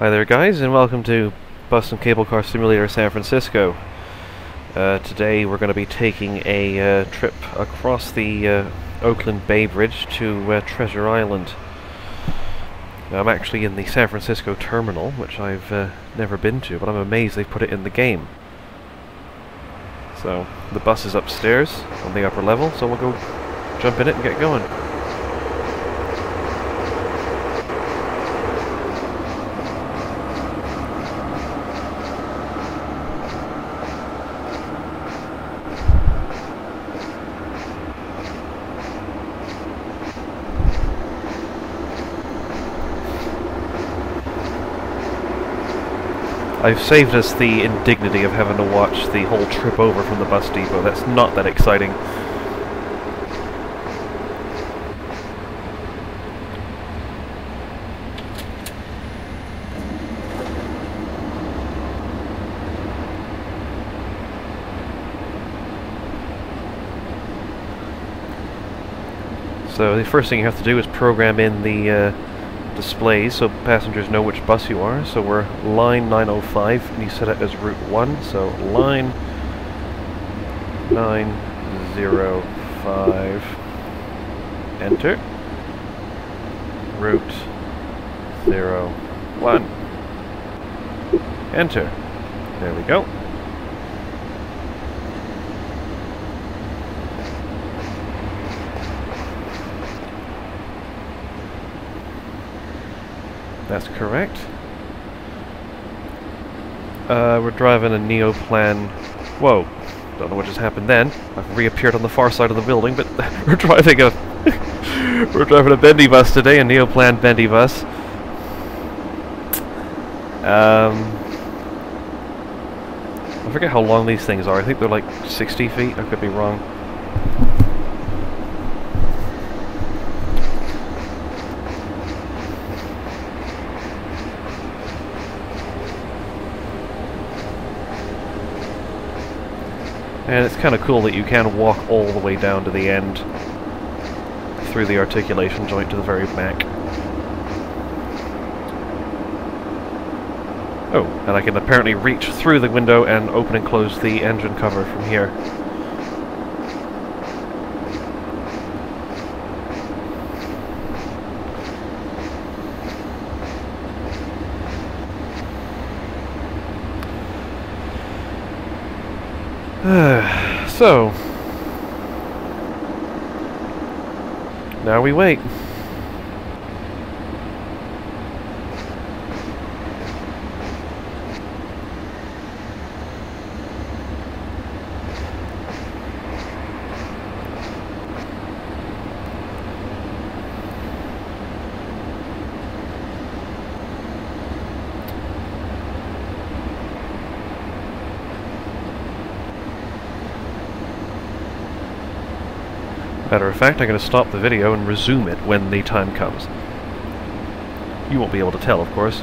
Hi there guys and welcome to Bus and Cable Car Simulator San Francisco. Uh, today we're going to be taking a uh, trip across the uh, Oakland Bay Bridge to uh, Treasure Island. I'm actually in the San Francisco terminal, which I've uh, never been to, but I'm amazed they've put it in the game. So, the bus is upstairs on the upper level, so we'll go jump in it and get going. I've saved us the indignity of having to watch the whole trip over from the bus depot. That's not that exciting. So the first thing you have to do is program in the uh, displays so passengers know which bus you are. So we're line 905 and you set it as route 1. So line 905 enter route 01 enter there we go That's correct. Uh, we're driving a Neoplan. Whoa. Don't know what just happened then. I've reappeared on the far side of the building, but we're driving a... we're driving a bendy bus today, a Neoplan bendy bus. Um... I forget how long these things are. I think they're like 60 feet. I could be wrong. And it's kind of cool that you can walk all the way down to the end through the articulation joint to the very back. Oh, and I can apparently reach through the window and open and close the engine cover from here. so, now we wait. Matter of fact, I'm going to stop the video and resume it when the time comes. You won't be able to tell, of course,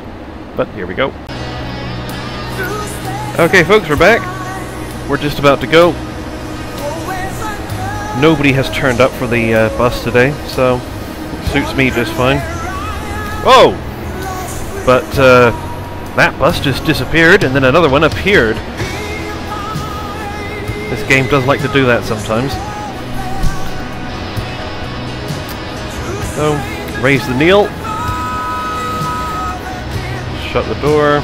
but here we go. Okay, folks, we're back. We're just about to go. Nobody has turned up for the uh, bus today, so suits me just fine. Oh! But uh, that bus just disappeared, and then another one appeared. This game does like to do that sometimes. So, raise the kneel. Shut the door.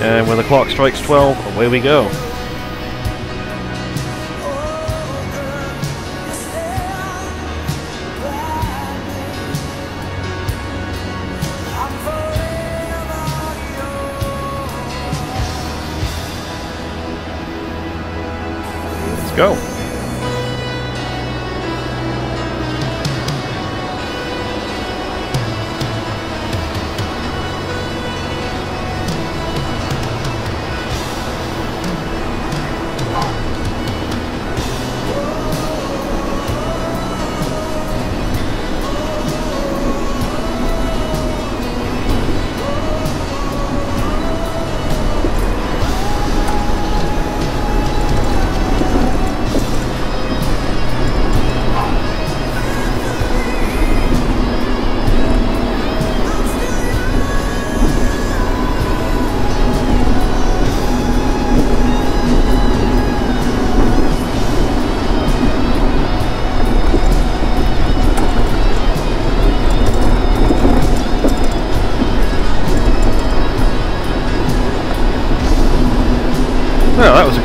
And when the clock strikes 12, away we go.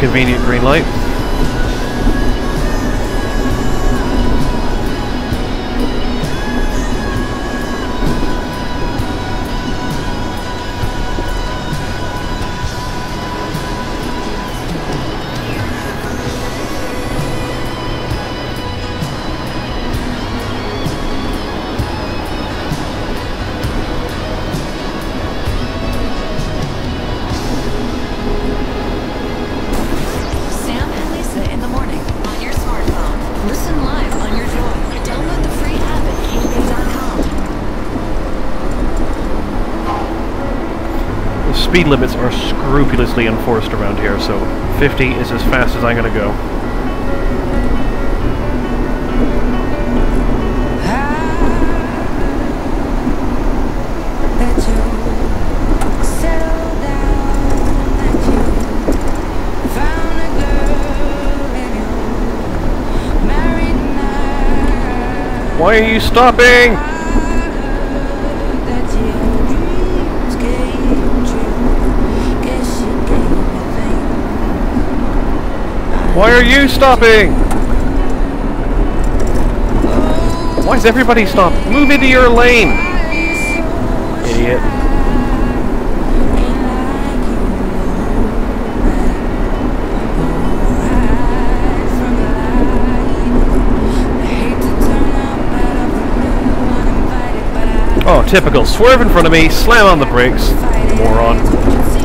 Convenient green light. Speed limits are scrupulously enforced around here, so 50 is as fast as I'm go. You married now. Why are you stopping? Why are you stopping? Why is everybody stop? Move into your lane! Idiot. Oh, typical. Swerve in front of me, slam on the brakes. Moron.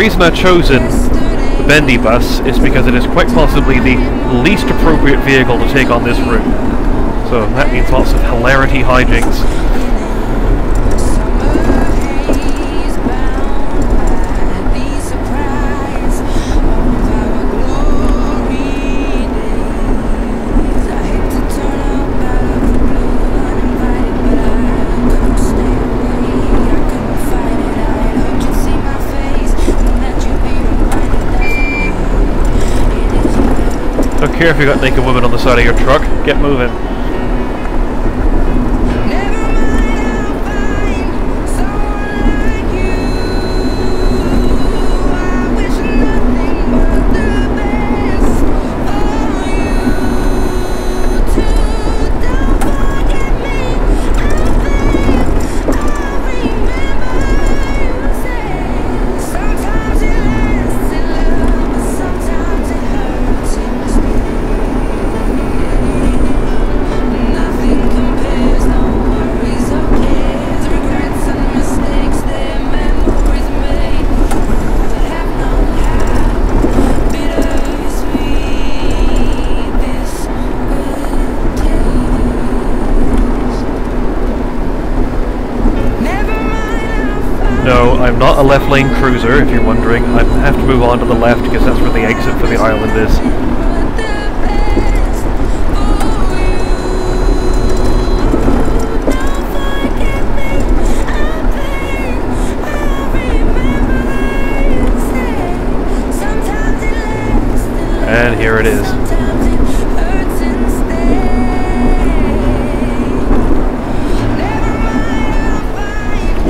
Reason I've chosen the bendy bus is because it is quite possibly the least appropriate vehicle to take on this route. So that means lots of hilarity hijinks. Don't care if you got naked women on the side of your truck. Get moving. I'm not a left lane cruiser, if you're wondering. I have to move on to the left because that's where the exit for the island is. but the best for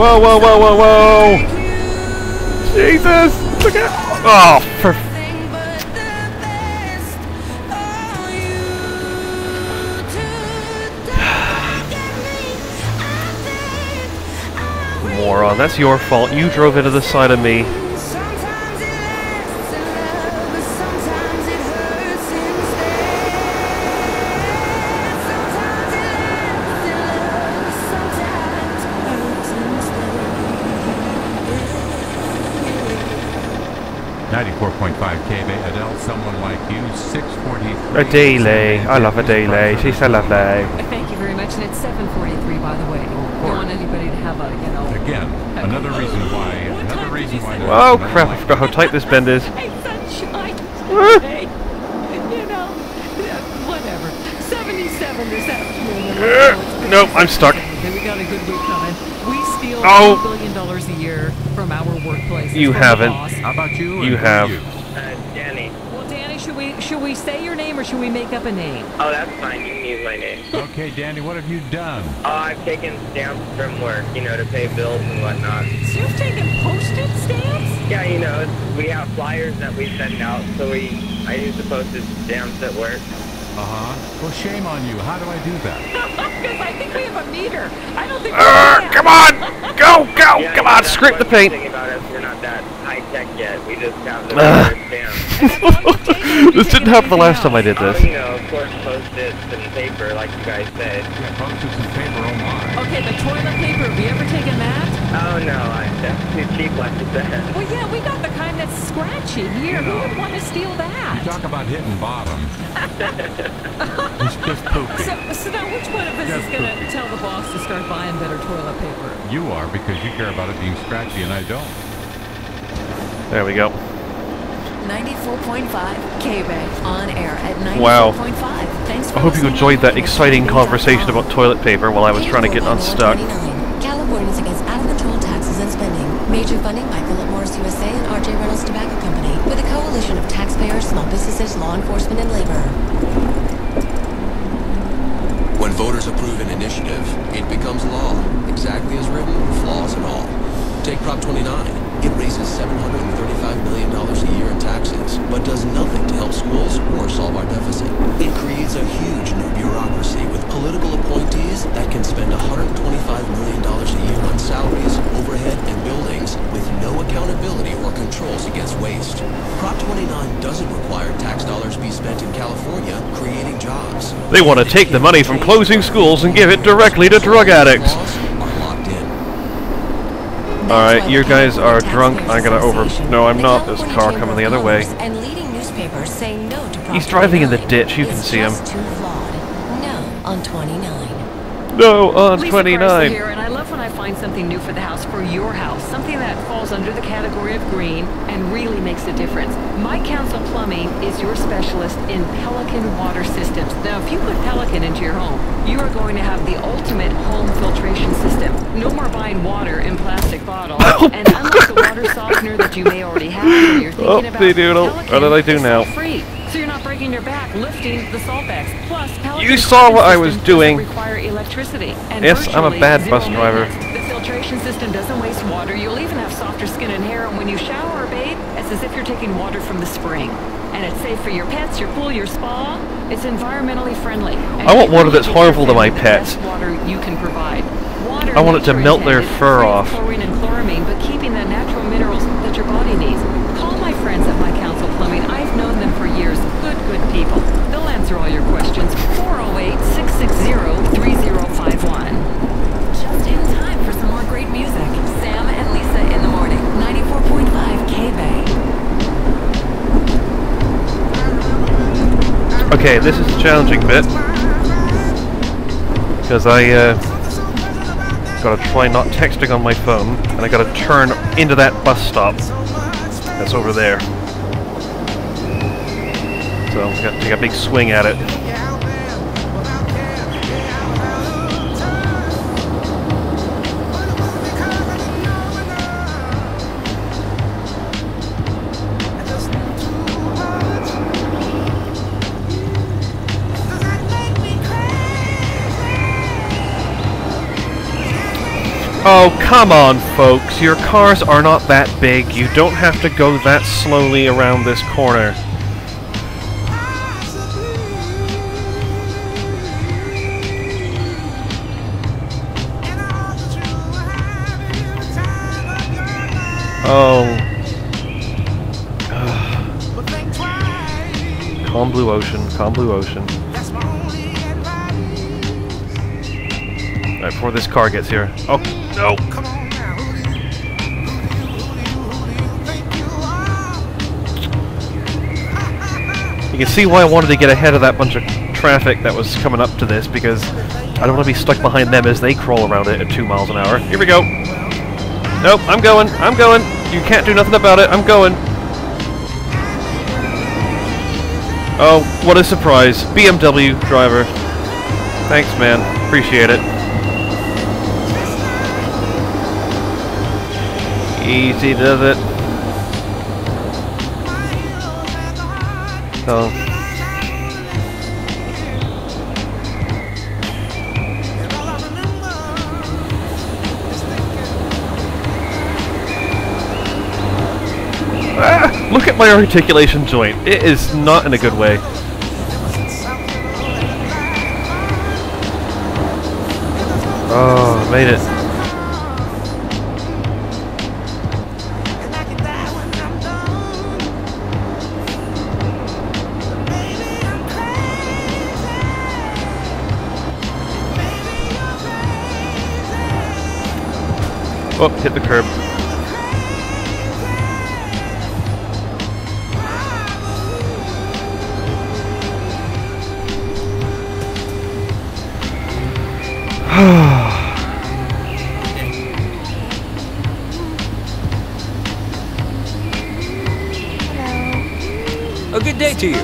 Whoa, whoa, whoa, whoa, whoa! Jesus! Look at. Oh, for. Moron, that's your fault. You drove into the side of me. 643. Adele. I love Adele. She's so lovely. Thank you very much, and it's 7:43, by the way. Don't want anybody to have a, you know. Again, another reason why, another reason why. Oh another crap, I forgot how tight this bend is. Hey, sunshine. Hey, you know, whatever. 77 this afternoon. Nope, I'm stuck. Okay, we got a good week coming. We steal Oh. $2 billion a year from our workplace. You haven't. How about you? You and who are have. you? Uh, Danny. Well, Danny, should we should we say your name or should we make up a name? Oh, that's fine. You can use my name. Okay, Danny, what have you done? Oh, I've taken stamps from work, you know, to pay bills and whatnot. So you've taken postage stamps? Yeah, you know, it's- we have flyers that we send out, so we I use the postage stamps at work. Uh huh. Well, shame on you. How do I do that? Because I think we have a meter. I don't think we Ah, come on! Go, go! Yeah, Come on, that's scrape the paint. Thing about us, we're not that high tech yet. We just have the Ugh. regular stamps. And that's all you've taken? Have you this didn't taken happen the last time I did this. you know, of course, post-its and paper, like you guys said. Yeah, postage and paper, oh my. Okay, the toilet paper. Have you ever taken that? Oh no, I, that's too cheap, like you said. Well, yeah, we got the kind that's scratchy. Here, who would want to steal that? You Talk about hitting bottom. It's just poopy. So, so now which one of us Yes, is going to tell the boss to start buying better toilet paper? You are because you care about it being scratchy and I don't. There we go. 94.5 K-Bay on air at 94.5. Wow. Thanks for I hope you enjoyed that exciting conversation about toilet paper while I was trying to get unstuck. Californians Against Major funding by Philip Morris USA and RJ Reynolds Tobacco Company. With a coalition of taxpayers, small businesses, law enforcement, and labor. When voters approve an initiative, it becomes law, exactly as written, flaws and all. Take Prop 29. It raises $735 million a year in taxes, but does nothing to help schools or solve our deficit. It creates a huge new bureaucracy with political appointees that can spend $125 million a year on salaries, overhead, and buildings with no accountability or controls against waste. Prop 29 doesn't require tax dollars be spent in California creating jobs. They want to take the money from closing schools and give it directly to drug addicts. Laws are locked in. Alright, you guys are drunk. I'm gonna over- no, I'm not. There's a car coming the other way. And leading newspapers say no to Prop He's driving in the ditch, you can see him. just too flawed. No on 29. No, on 29. And I love when I find something new for the house, for your house, something that falls under the category of green and really makes a difference. Mike Counsil Plumbing is your specialist in Pelican water systems. Now, if you put Pelican into your home, you are going to have the ultimate home filtration system. No more buying water in plastic bottles. and unlike the water softener that you may already have you're oh, thinking Oh, about, doodle. Pelican What did I do now? Free, so you're not breaking your back lifting the salt bags. Plus, Pelican You saw what I was doing. require electricity. And Yes, I'm a bad bus driver. maintenance. The filtration system doesn't waste water. You'll even have softer skin and hair. And when you shower or bathe, it's as if you're taking water from the spring. And it's safe for your pets, your pool, your spa. It's environmentally friendly. I want water that's harmful to my pets. water you can provide. Water I want it to melt their fur off. Chlorine and chloramine, but keeping the natural minerals that your body needs. Call my friends at Mike Counsil Plumbing. I've known them for years. Good, good people. They'll answer all your questions. 408-660-3051. Just in time for some more great music. Sam and Lisa in the morning. 94.5 K-Bay. Okay, this is a challenging bit. Because I uh, gotta try not texting on my phone, and I gotta turn into that bus stop that's over there. So I gotta take a big swing at it. Oh, come on, folks. Your cars are not that big. You don't have to go that slowly around this corner. Oh. calm blue ocean, calm blue ocean. Alright, before this car gets here. Oh, no! You can see why I wanted to get ahead of that bunch of traffic that was coming up to this, because I don't want to be stuck behind them as they crawl around it at 2 miles an hour. Here we go! Nope, I'm going, I'm going! You can't do nothing about it, I'm going! Oh, what a surprise. BMW driver. Thanks, man. Appreciate it. Easy does it. So. My articulation joint. It is not in a good way. Oh, made it. Oh, hit the curb. A good day to you.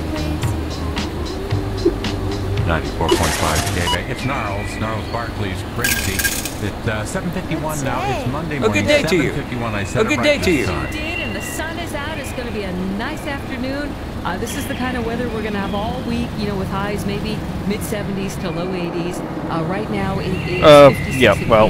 94.5 K-Bay. It's Gnarls, Gnarls Barkley's crazy. It's uh, 7.51 now. It's Monday morning. A good day to you. 7:51. I said A good right day to you. time. did, and the sun is out. It's going to be a nice afternoon. Uh, this is the kind of weather we're going to have all week, you know, with highs maybe mid 70s to low 80s. Uh, right now it is Uh, 56 yeah, well,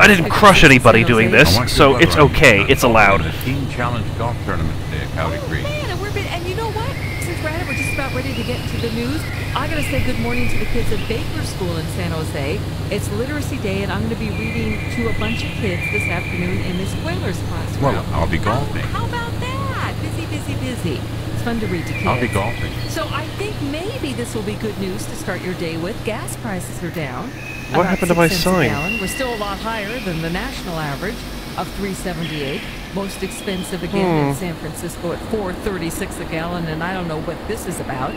I didn't crush anybody doing this. So it's okay, it's allowed. The Team Challenge Golf Tournament today at Coyote Creek. Man, and we're bit, and you know what? Since we're at it, we're just about ready to get to the news. I gotta say good morning to the kids at Baker School in San Jose. It's Literacy Day, and I'm gonna be reading to a bunch of kids this afternoon in Miss Whaler's classroom. Well, I'll be oh, golfing. How, about that? Busy, busy, busy. It's fun to read to kids. I'll be golfing. So I think maybe this will be good news to start your day with. Gas prices are down. What happened to my sign? We're still a lot higher than the national average of 378. Most expensive again in Hmm. San Francisco at 436 a gallon, and I don't know what this is about.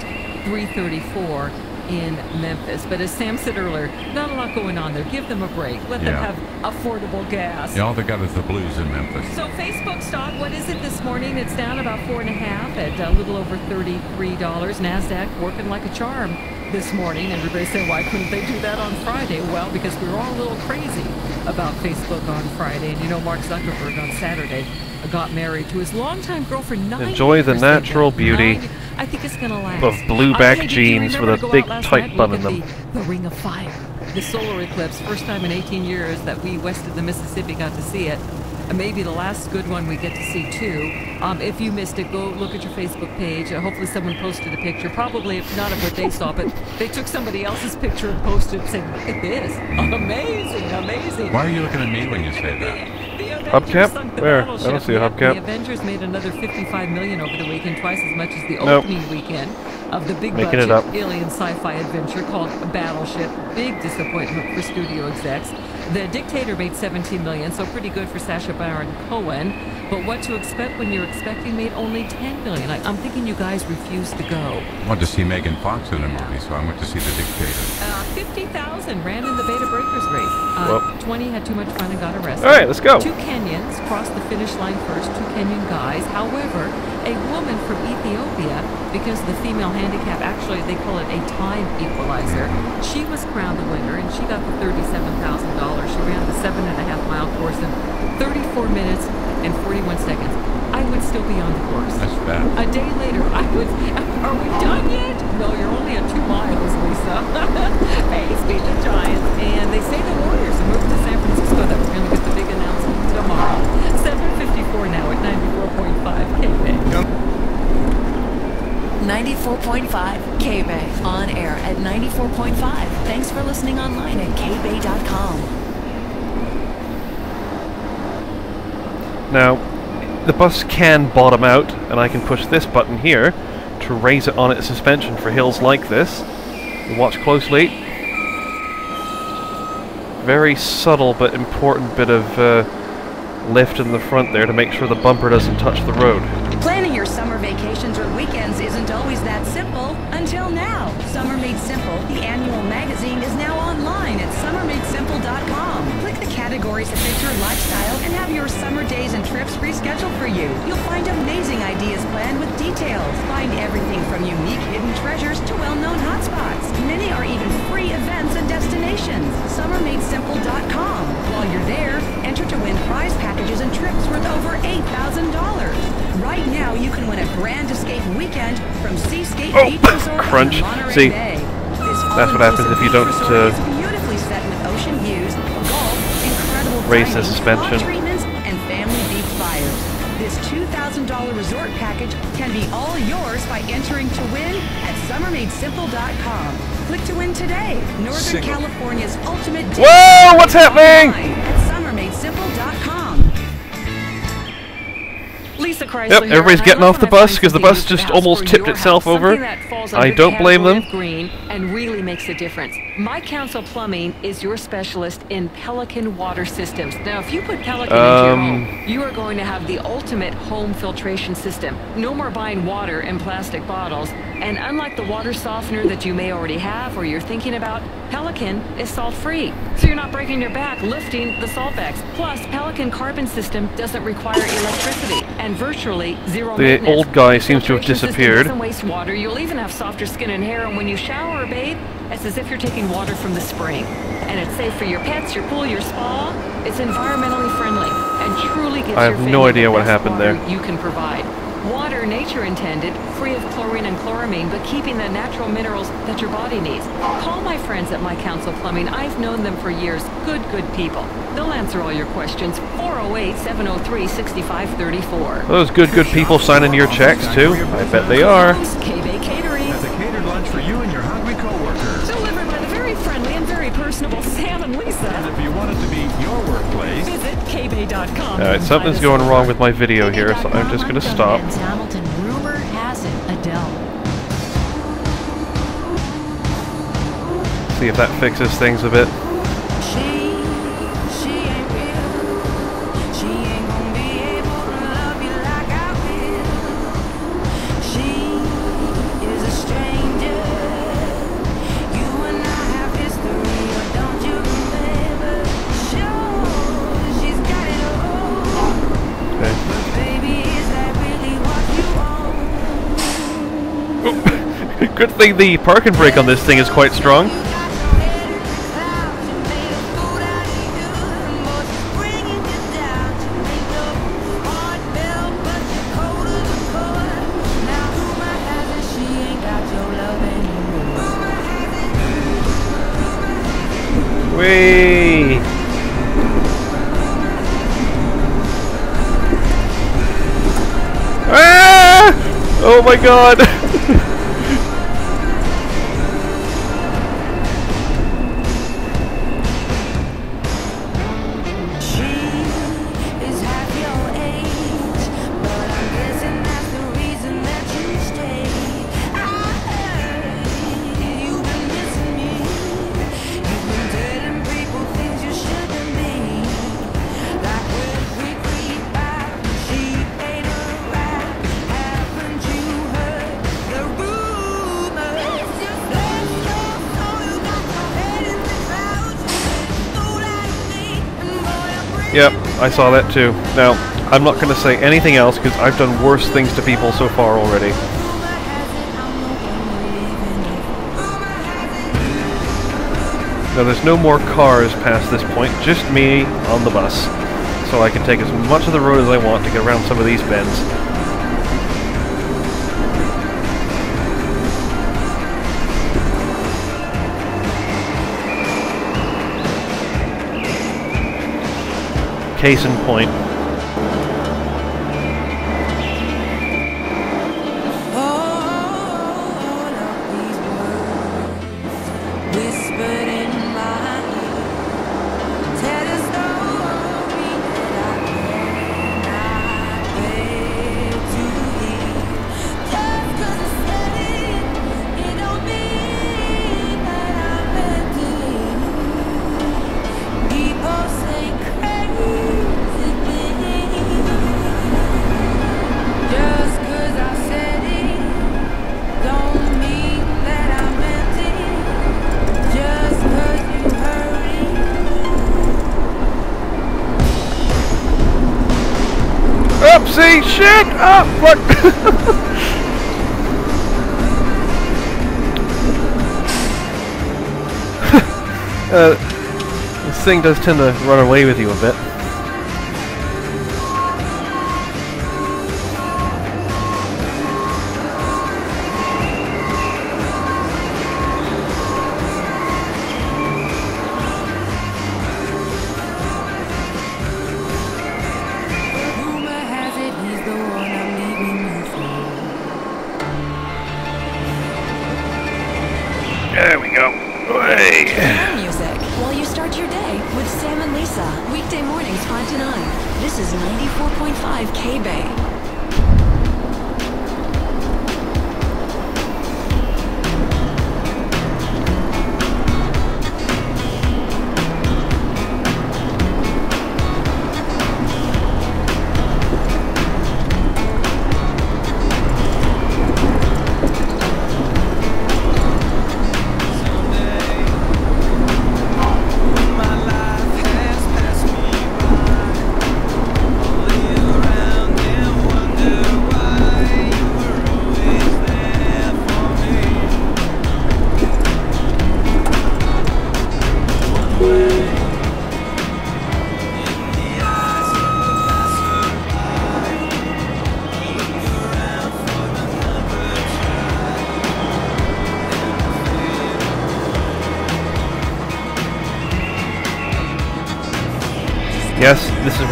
334 in Memphis. But as Sam said earlier, not a lot going on there. Give them a break. Let them have affordable gas. Yeah, all they got is the blues in Memphis. So Facebook stock, what is it this morning? It's down about four and a half at a little over thirty-three dollars. Nasdaq working like a charm this morning. Everybody said, why couldn't they do that on Friday? Well, because we were all a little crazy about Facebook on Friday, and you know Mark Zuckerberg on Saturday got married to his longtime girlfriend. Enjoy the natural beauty nine- I think it's gonna last. of blue back jeans with a big tight bun in them. The, the Ring of Fire, the solar eclipse. First time in 18 years that we west of the Mississippi got to see it. And maybe the last good one we get to see too. Um, if you missed it, go look at your Facebook page. Uh, hopefully, someone posted a picture. Probably if not of what they saw, but they took somebody else's picture and posted, saying, "Look at this! Amazing, amazing!" Why are you looking at me when you say that? The Avengers Hubcap? sunk the Where? I don't see a Yep, hubcap. The Avengers made another 55 million over the weekend, twice as much as the Nope. opening weekend of the big Making budget alien sci-fi adventure called Battleship. Big disappointment for studio execs. The Dictator made 17 million, so pretty good for Sacha Baron Cohen. But what to expect when you're expecting made only 10 million? I, I'm thinking you guys refused to go. I wanted to see Megan Fox in a movie, so I went to see The Dictator. Uh, 50,000 ran in the Bay to Breakers race. Uh, Well. 20 had too much fun and got arrested. All right, let's go. Two Kenyans crossed the finish line first, two Kenyan guys. However, a woman from Ethiopia, because the female handicap, actually they call it a time equalizer, she was crowned the winner and she got the $37,000. She ran the seven and a half mile course in 34 minutes and 41 seconds. I would still be on the course. That's bad. A day later, I would. Are we done yet? No, you're only at two miles, Lisa. hey, beat the Giants, and they say the Warriors are moving to San Francisco. That we're going to get the big announcement tomorrow. 7:54 now at 94.5 K-Bay. 94.5 K-Bay. On air at 94.5. Thanks for listening online at kbay.com. Now, the bus can bottom out, and I can push this button here to raise it on its suspension for hills like this. Watch closely. Very subtle but important bit of uh, lift in the front there to make sure the bumper doesn't touch the road. Planning your summer vacations or weekends isn't always that simple until now. Summer Made Simple, the annual magazine, is now online at summermadesimple.com. Click the categories that fit your lifestyle and have your summer days and trips rescheduled for you. You'll find amazing ideas planned with details. Find everything from unique hidden treasures to well-known hotspots. Many crunch. See, that's what happens if you don't, all-inclusive beach resort uh, is beautifully set with ocean views, golf, incredible Raise the suspension. spa treatments, and family beach fires. This $2,000 resort package can be all yours by entering to win at summermadesimple.com. Click to win today. Northern Single. California's ultimate Whoa, what's happening? Chrysler Yep, everybody's getting off the bus because the bus new for the just almost tipped itself house, over. something that falls I don't blame them. Green and really makes a difference. Mike Counsil Plumbing is your specialist in Pelican water systems. Now, if you put Pelican into your Um, home, you are going to have the ultimate home filtration system. No more buying water in plastic bottles. And unlike the water softener that you may already have or you're thinking about, Pelican is salt-free. So you're not breaking your back lifting the salt bags. Plus, Pelican carbon system doesn't require electricity and virtually zero The maintenance. old guy seems to have disappeared. doesn't waste water. You'll even have softer skin and hair. And when you shower or bathe, it's as if you're taking water from the spring. And it's safe for your pets, your pool, your spa. It's environmentally friendly and truly gives I your have no idea what happened there. You can provide. Water nature intended, free of chlorine and chloramine, but keeping the natural minerals that your body needs. Call my friends at Mike Counsil Plumbing. I've known them for years. Good, good people. They'll answer all your questions. 408 703 6534. Those good, good people signing your checks too. I bet they are. Kbay.com. Alright, something's going wrong with my video here, so I'm just gonna stop. Hamilton, rumor has it, Adele. See if that fixes things a bit. Good thing the parking brake on this thing is quite strong. Ah! Oh my god! I saw that too. Now, I'm not going to say anything else because I've done worse things to people so far already. Now, there's no more cars past this point, just me on the bus. So I can take as much of the road as I want to get around some of these bends. Case in point. Thing does tend to run away with you a bit.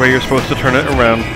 Where you're supposed to turn it around.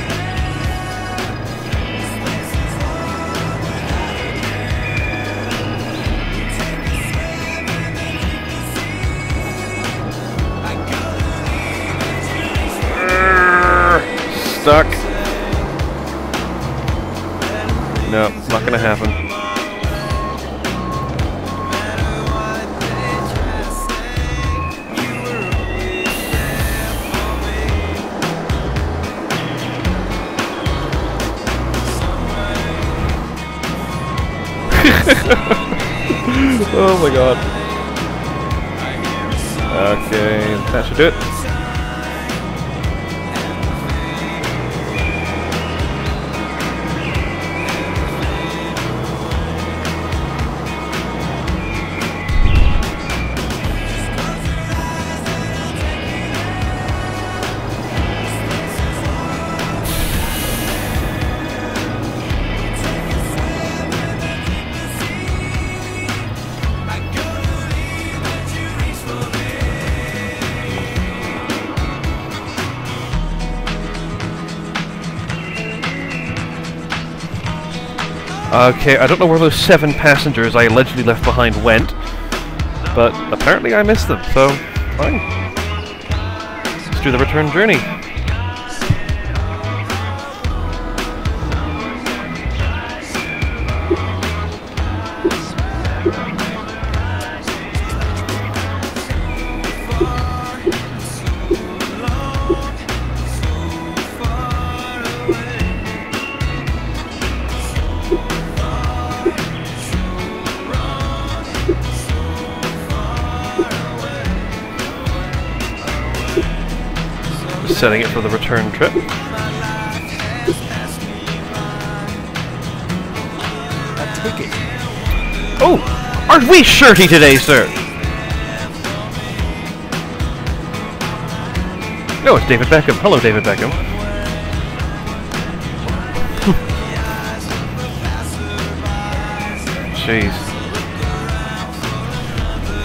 Okay, I don't know where those seven passengers I allegedly left behind went, but apparently I missed them, so fine. Let's do the return journey. Setting it for the return trip. Oh! Aren't we shirty today, sir? No, it's David Beckham. Hello, David Beckham. Jeez.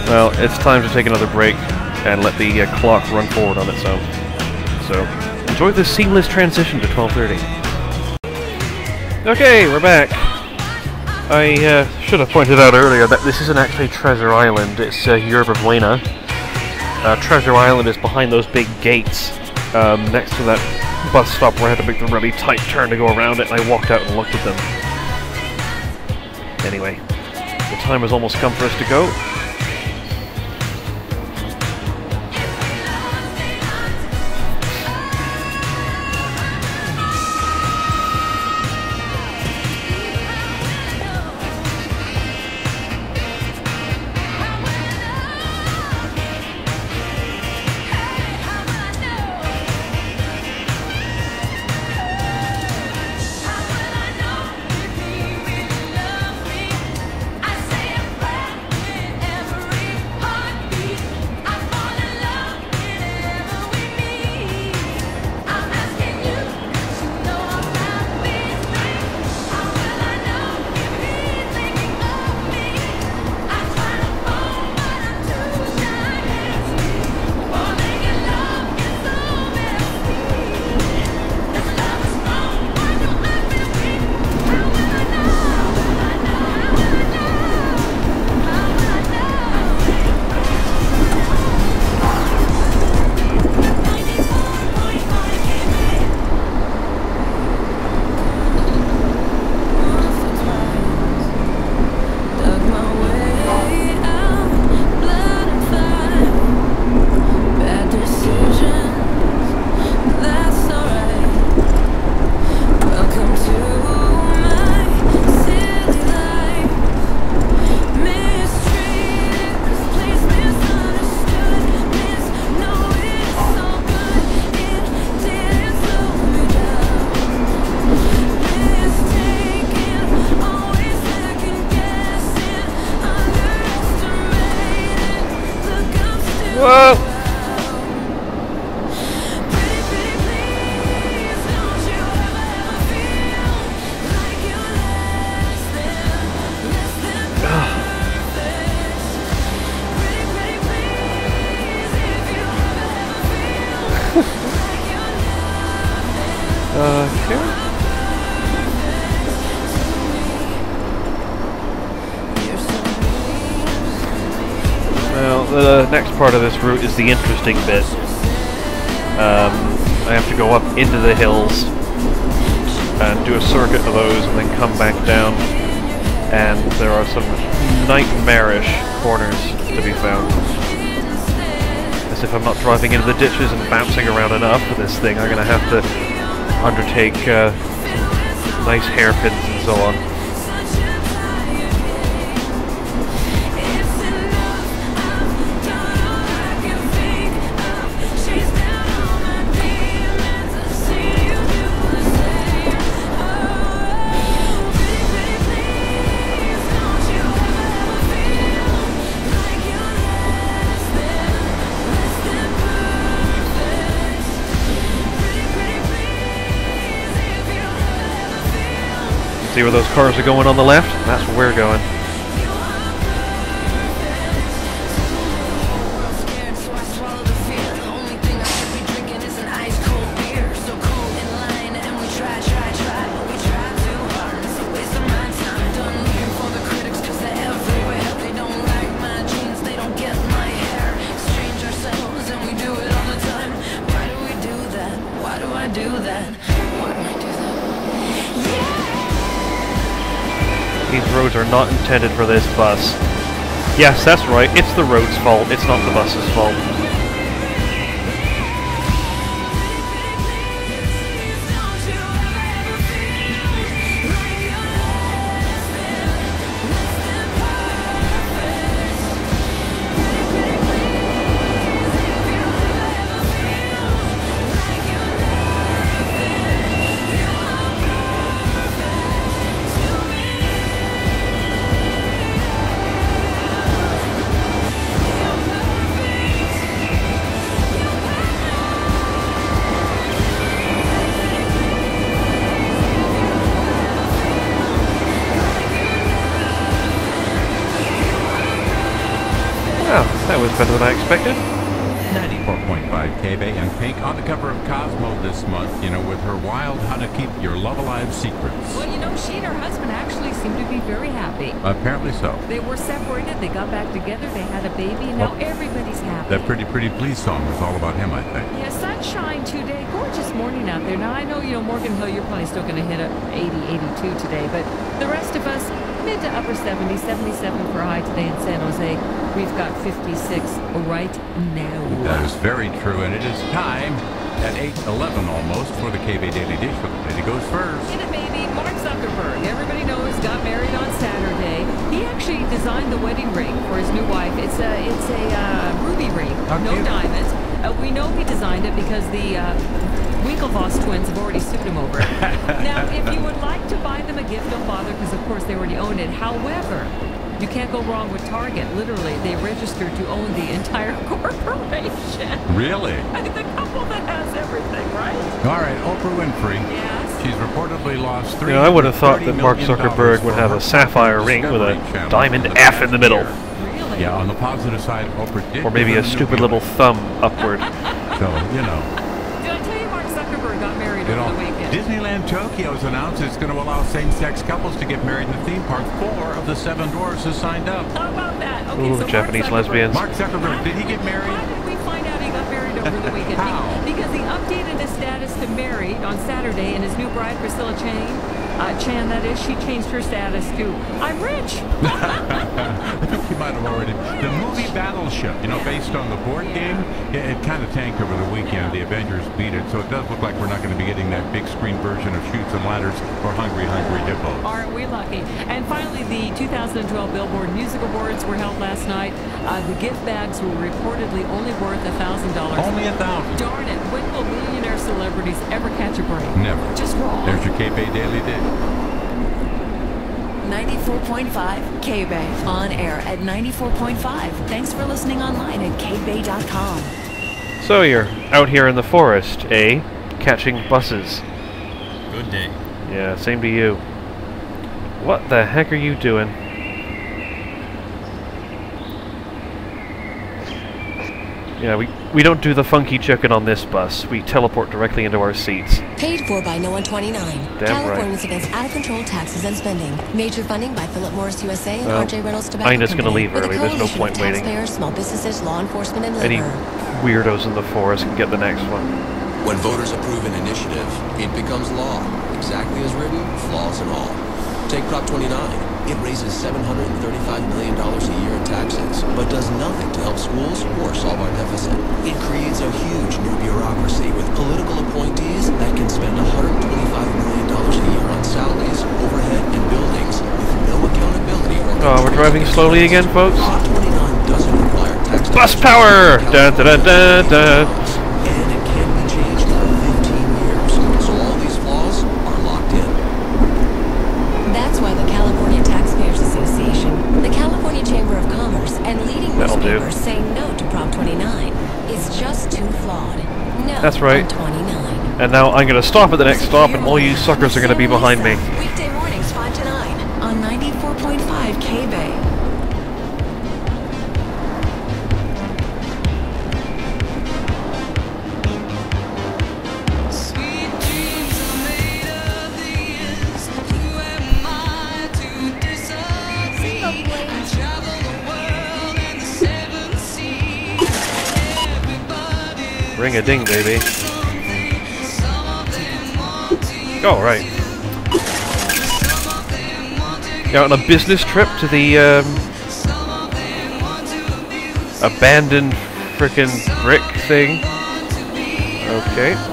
Well, it's time to take another break and let the uh, clock run forward on its own. So, enjoy this seamless transition to 12.30. Okay, we're back. I uh, should have pointed out earlier that this isn't actually Treasure Island, it's uh, Yerba Buena. Uh, Treasure Island is behind those big gates um, next to that bus stop where I had to make the really tight turn to go around it, and I walked out and looked at them. Anyway, the time has almost come for us to go. Next part of this route is the interesting bit. Um, I have to go up into the hills and do a circuit of those and then come back down. And there are some nightmarish corners to be found. As if I'm not driving into the ditches and bouncing around enough for this thing, I'm going to have to undertake uh, nice hairpins and so on. See where those cars are going on the left? That's where we're going. Intended for this bus. Yes, that's right. It's the road's fault. It's not the bus's fault. Better than I expected. 94.5 K-Bay and Pink on the cover of Cosmo this month, you know, with her wild How to Keep Your Love Alive secrets. Well, you know, she and her husband actually seem to be very happy. Apparently so. They were separated, they got back together, they had a baby, and now Oh. everybody's happy. That Pretty Pretty Please song was all about him, I think. Yeah, sunshine today. Gorgeous morning out there. Now, I know, you know, Morgan Hill, you're probably still going to hit a 80, 82 today, but the rest of us, mid to upper 70s, 77 for high today in San Jose. We've got 56 right now. That is very true, and it is time at 8.11 almost for the K-Bay Daily Dish with Lady Goes First. In it, baby, Mark Zuckerberg. Everybody knows got married on Saturday. He actually designed the wedding ring for his new wife. It's a it's a uh, ruby ring, How no diamonds. Uh, we know he designed it because the uh, Winklevoss twins have already sued him over it. now, if you would like to buy them a gift, don't bother because of course they already own it. However. You can't go wrong with Target. Literally, they registered to own the entire corporation. Really? the couple that has everything, right? All right, Oprah Winfrey. Yes. She's reportedly lost three. You know, I would have thought that Mark Zuckerberg would have a sapphire ring with a diamond F in the middle. Really? Yeah, on the positive side, Oprah did. Or maybe a stupid little thumb upward. So you know, Did I tell you Mark Zuckerberg got married you Tokyo know, the weekend? Disneyland Tokyo's announced it's going to allow same-sex couples to get married in the theme park. Four of the seven dwarfs has signed up. How about that? Okay, Ooh, so Japanese Zuckerberg- lesbians. Mark Zuckerberg, did he get married? How married? did we find out he got married over the weekend? How? Because he updated his status to married on Saturday, and his new bride, Priscilla Chan, uh, Chan, that is, she changed her status to I'm rich. I think you might have already. The movie Battleship, you know, based on the board game, it, it kind of tanked over the weekend. The Avengers beat it, so it does look like we're not going to be getting that big screen version of Chutes and Ladders or Hungry Hungry Hippos. Aren't we lucky? And finally, the 2012 Billboard Music Awards were held last night. Uh, the gift bags were reportedly only worth $1,000. Only a thousand. Darn it, when will millionaire celebrities ever catch a break? Never. Just wrong. There's your K-Bay Daily Dish. 94.5 K-Bay. On air at 94.5. Thanks for listening online at kbay.com. So you're out here in the forest, eh? Catching buses. Good day. Yeah, same to you. What the heck are you doing? Yeah, we, we don't do the funky chicken on this bus. We teleport directly into our seats. Paid for by No One 29. right. Californians against out of control taxes and spending. Major funding by Philip Morris USA and Well, RJ Reynolds Tobacco I'm just gonna leave early. There's no point waiting. Taxpayers, small businesses, law enforcement, and Any weirdos in the forest can get the next one. When voters approve an initiative, it becomes law, exactly as written, flaws and all. Take Prop 29. It raises $735 million a year in taxes, but does nothing to help schools or solve our deficit. It creates a huge new bureaucracy with political appointees that can spend $125 million a year on salaries, overhead, and buildings with no accountability or Oh, we're driving slowly again, folks? Prop 29 doesn't require tax Bus power! Da da da That's right. And now I'm gonna stop at the next stop and all you suckers are gonna be behind me. A ding, baby. Oh, right. Yeah, on a business trip to the um, abandoned frickin' brick thing. Okay.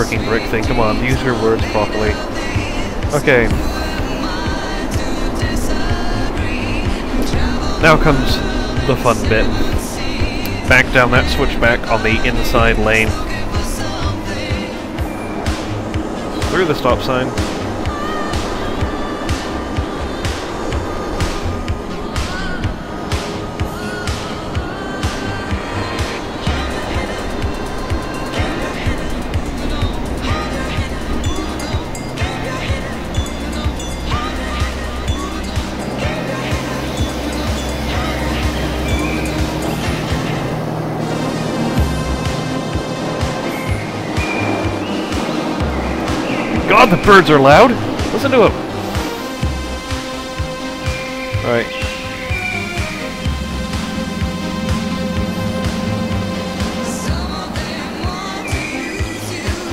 Frickin' brick thing. Come on, use your words properly. Okay. Now comes the fun bit. Back down that switchback on the inside lane. Through the stop sign. The birds are loud! Listen to them! Alright.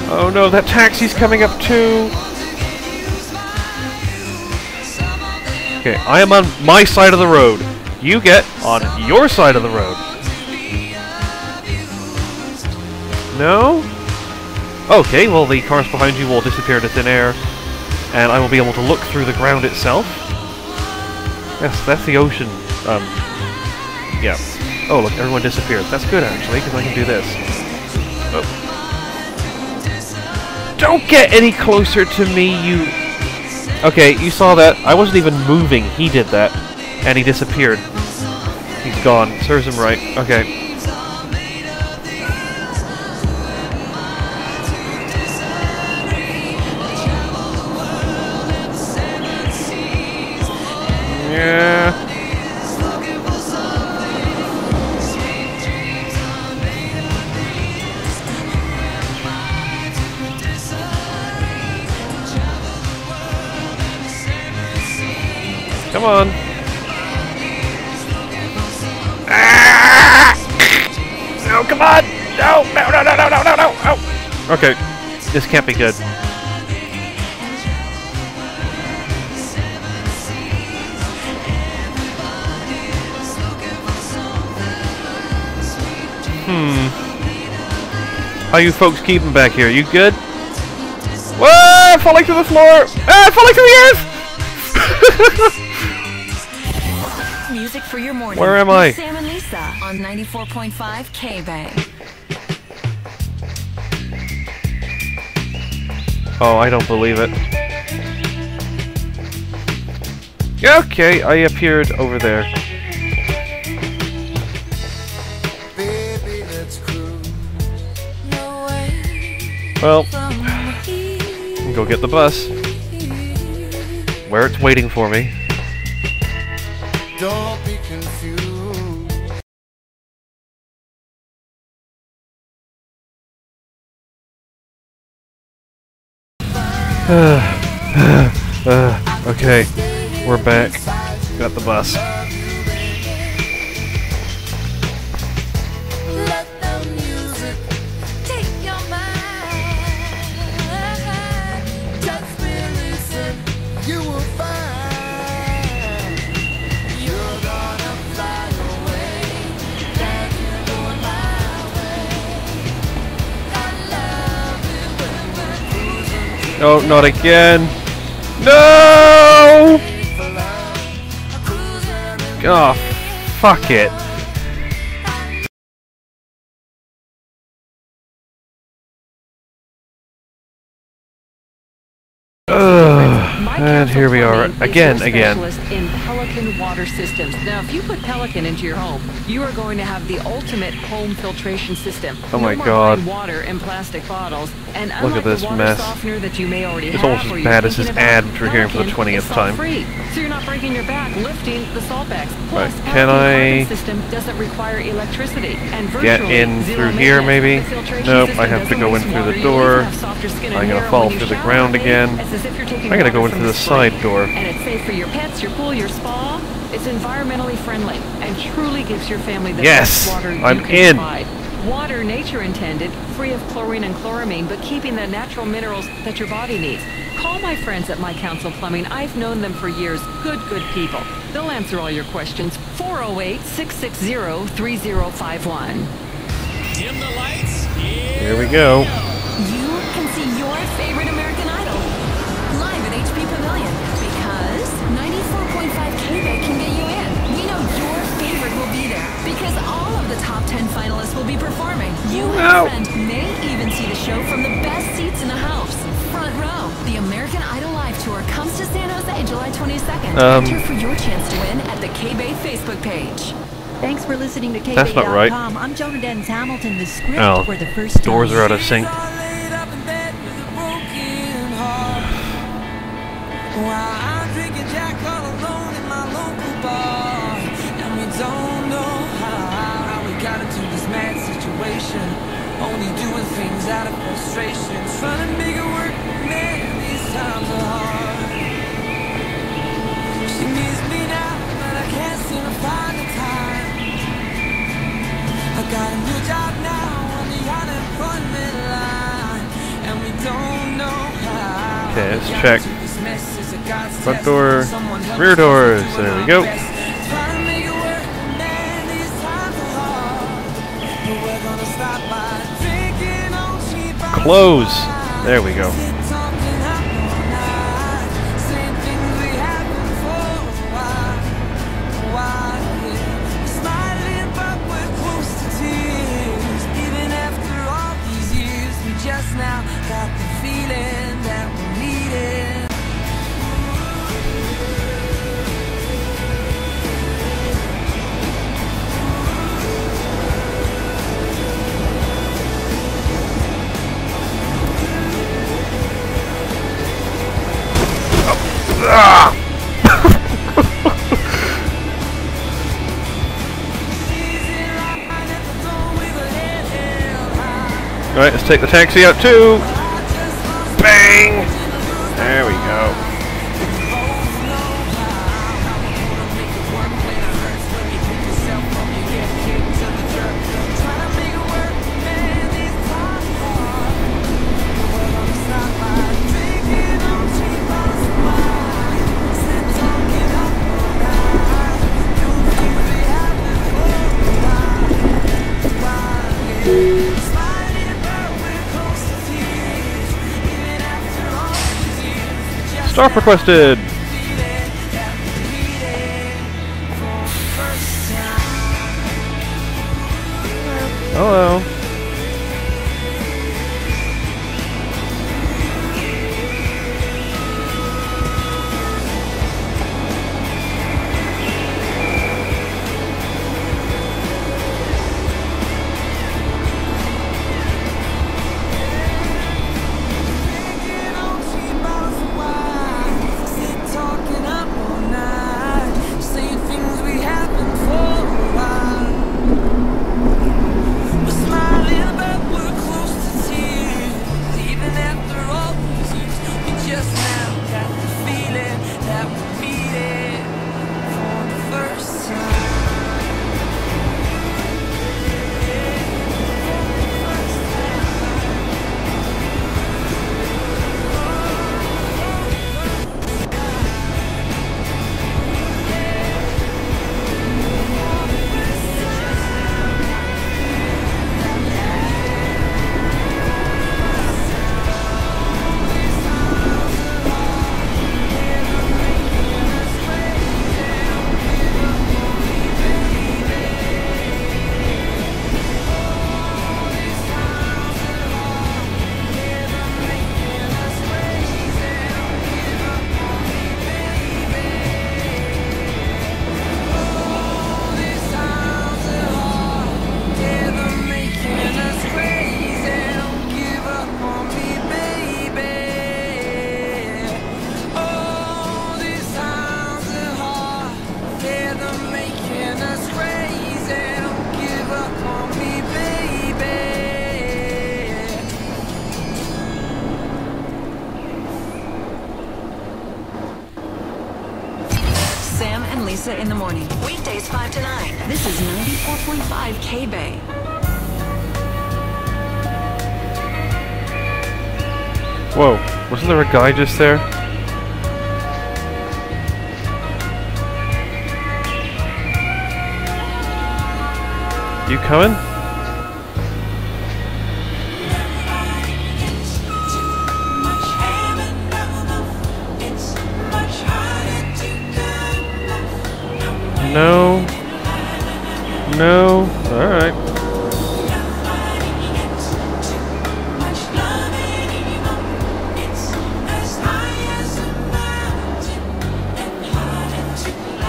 Oh no, that taxi's coming up too! Okay, I am on my side of the road. You get on your side of the road. No? Okay, well the cars behind you will disappear into thin air, and I will be able to look through the ground itself. Yes, that's the ocean. Um, yeah. Oh, look, everyone disappeared. That's good, actually, because I can do this. Oh. Don't get any closer to me, you... Okay, you saw that. I wasn't even moving. He did that. And he disappeared. He's gone. Serves him right. Okay. This can't be good. Hmm. How you folks keeping back here? You good? Whoa! Falling to the floor! Ah! Falling to the earth! Music for your morning. Where am I? Sam and Lisa on 94.5 K Oh, I don't believe it. Okay, I appeared over there. Baby, let's cruise. No way Well, go get the bus. Where it's waiting for me. okay, we're back. Got the bus. Oh, not again. No! Oh, fuck it. Ugh, and here we are again, again. in Pelican water systems. Now, if you put Pelican into your home, you are going to have the ultimate home filtration system. Oh my no God. water in plastic bottles. And Look at this mess. that you may already It's almost as bad as this ad we're hearing for the 20th time. salt-free, so you're not breaking your back lifting the salt bags. Plus, Right, can I system doesn't require electricity. And Get in through here, maybe? Nope, I have to go in through the door. even have softer skin and I'm gonna fall through the ground again. It's as I gotta go in through the side door. And it's safe for your pets, your pool, your spa. It's environmentally friendly and truly gives your family the Yes! best water I'm can in. provide. Water nature intended, free of chlorine and chloramine, but keeping the natural minerals that your body needs. Call my friends at Mike Counsil Plumbing. I've known them for years. Good, good people. They'll answer all your questions. 408 660 3051. Dim the lights. Here we go. You can see your favorite American Idol live at HP Pavilion because 94.5 K-Bay can get you in. We know your favorite will be there because all of the top 10 finalists will be performing. You and Wow. friend may even see the show from the best seats in the house. Front row. The American Idol Live Tour comes to San Jose July 22nd. Um, Enter for your chance to win at the K-Bay Facebook page. Thanks for listening to That's not right. I'm Jonah Dennis Hamilton. The script Oh, for the first doors time. are out of sync. While I'm drinking Jack all alone in my local bar. And we don't know how, how we got into this mad situation. Only doing things out of frustration. Trying to make it work, man, these times are hard. She needs me now, but I can't seem to find the time. I got a new job now on the unemployment line, and we don't know how. Okay, let's check. Front door, rear doors. There we go. Close. There we to take the taxi out too. Requested. Guy just there? You coming? No. No. Alright.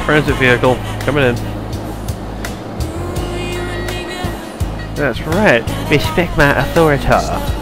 Transit vehicle coming in. That's right. Respect my authority.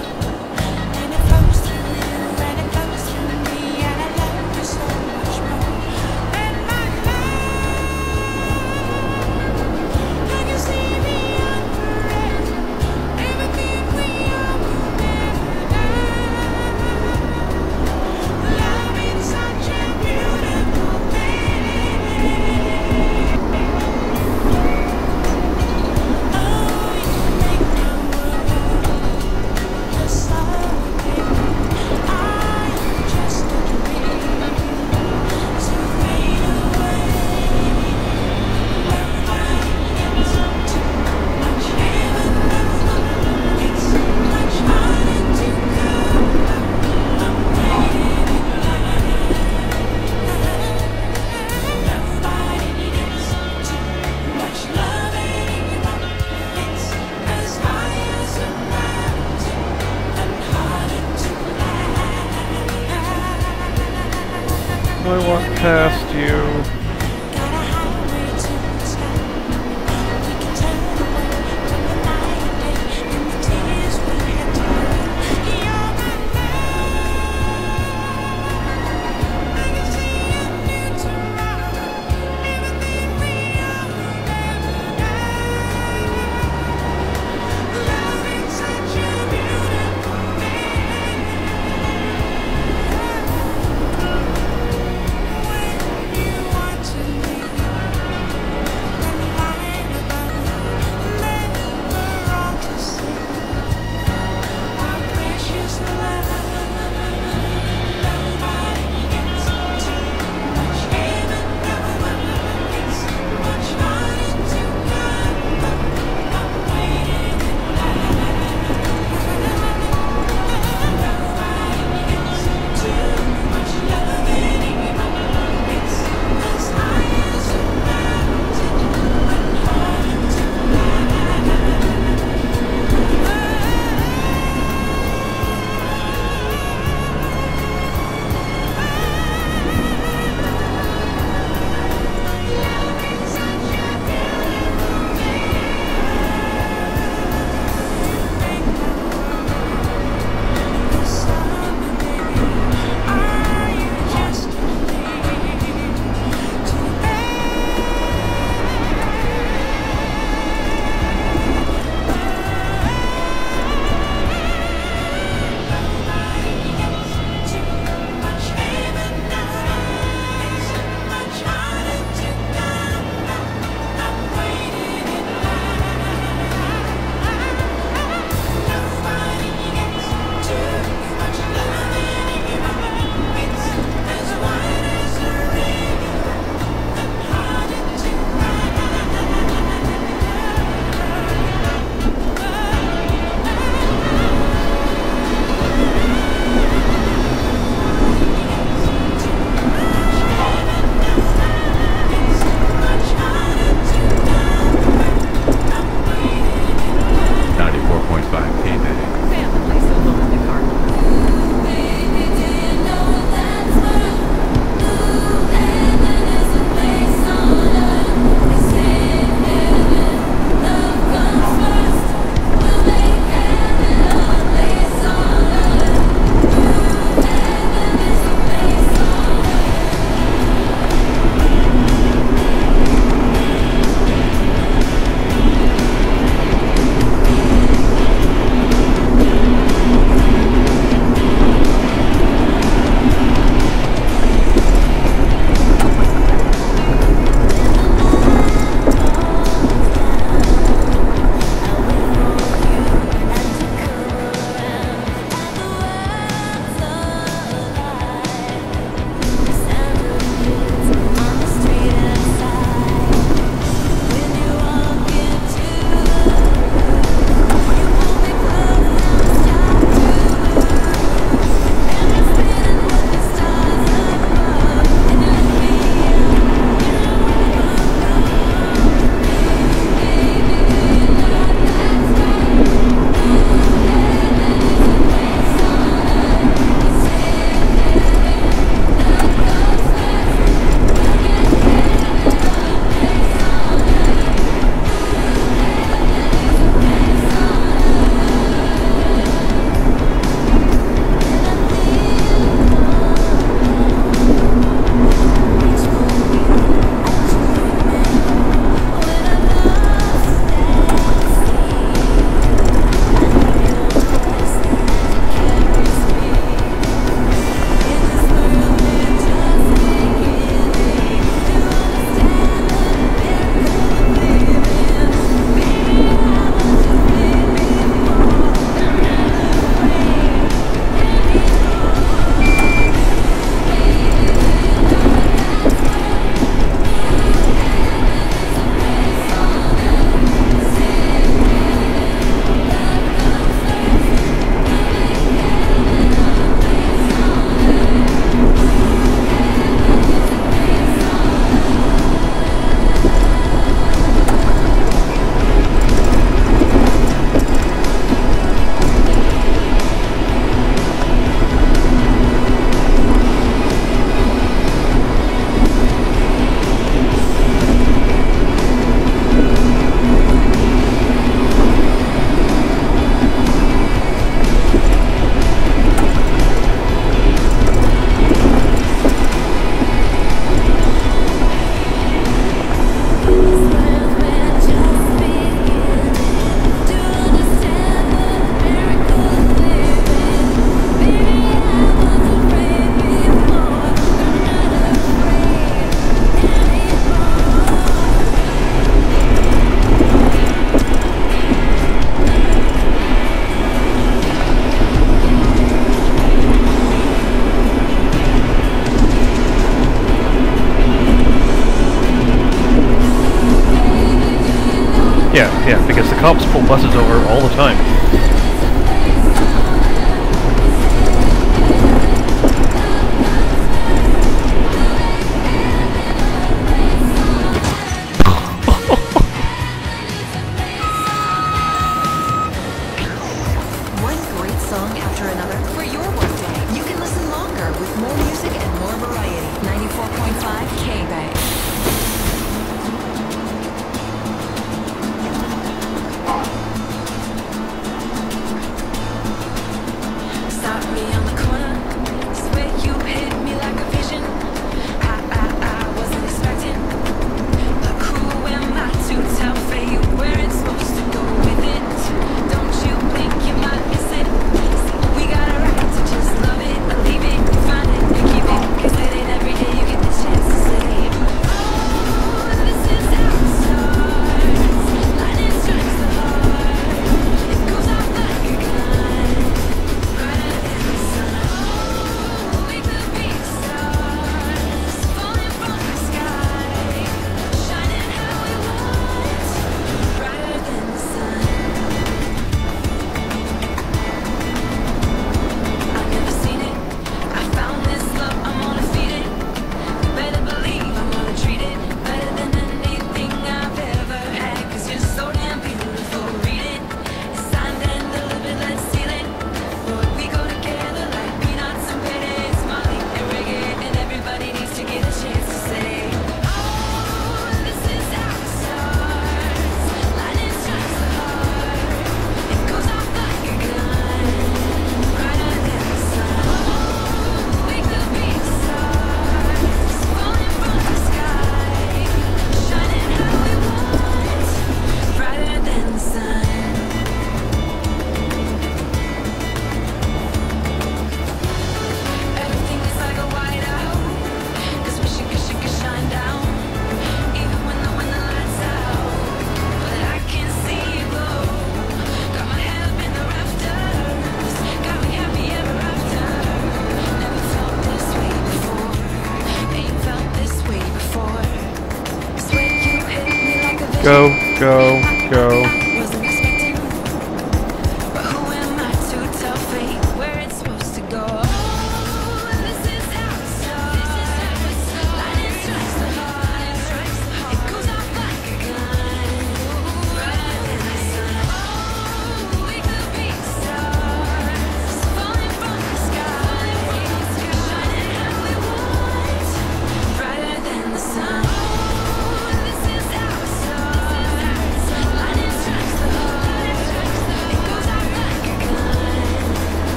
Go, go.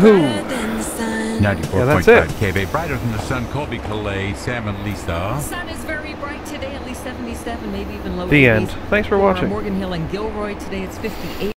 Yahoo! 94.5 yeah, that's it. K-Bay, brighter than the sun, Colbie Caillat, Sam and Lisa. The sun is very bright today, at least 77, maybe even lower. The end. Thanks for watching. Morgan Hill and Gilroy today, it's 58.